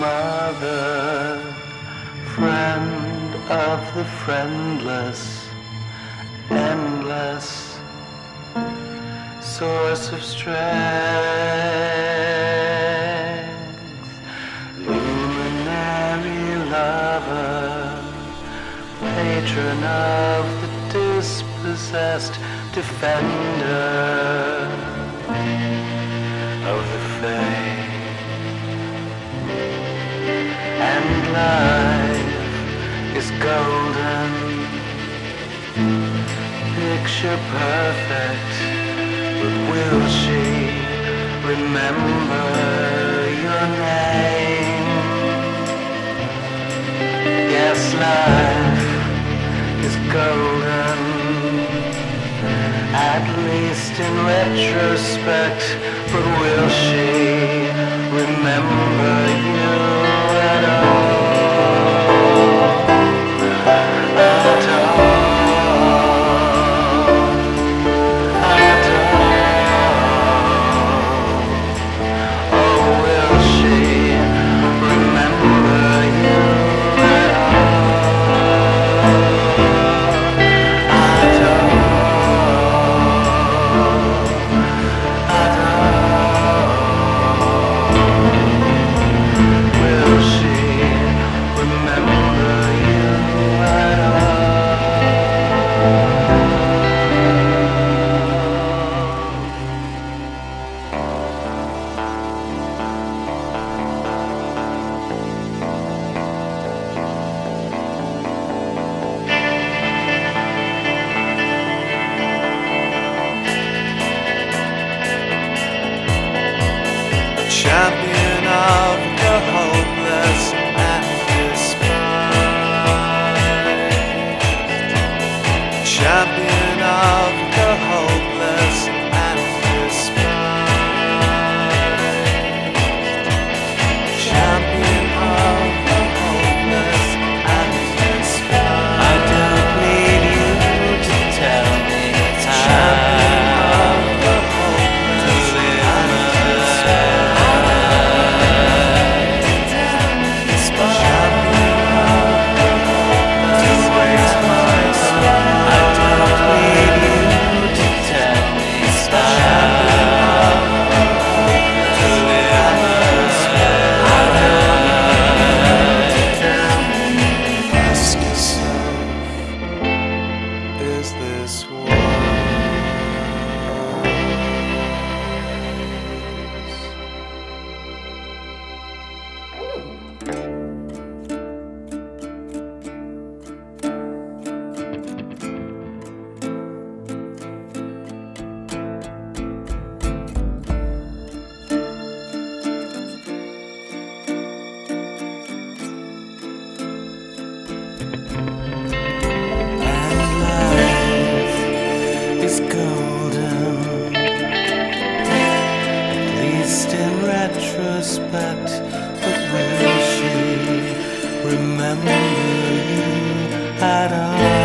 mother, friend of the friendless, endless source of strength, luminary lover, patron of the dispossessed, defender picture perfect. But will she remember your name? Yes, life is golden, at least in retrospect. But will she? remember you at all.